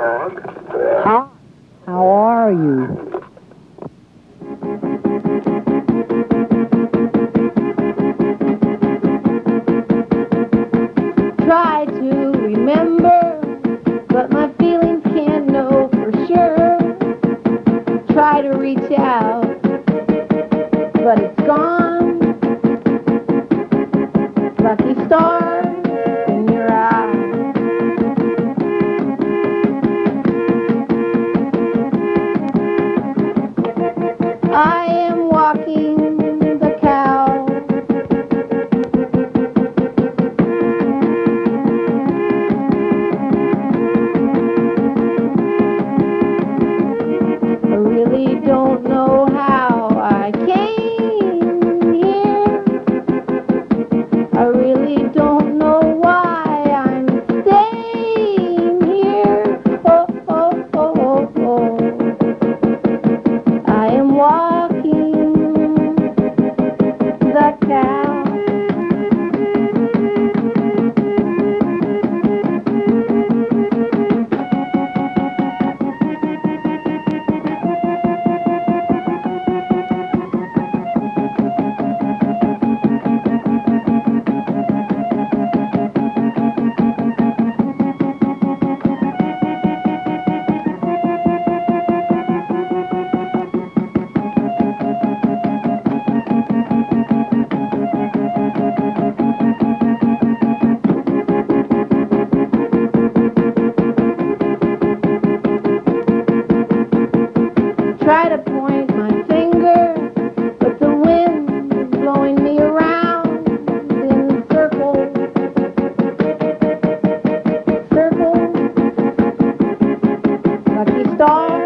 Hi. How are you? Try to remember I am walking the cow. I really don't know. try to point my finger, but the wind blowing me around in circles, circles. Lucky star.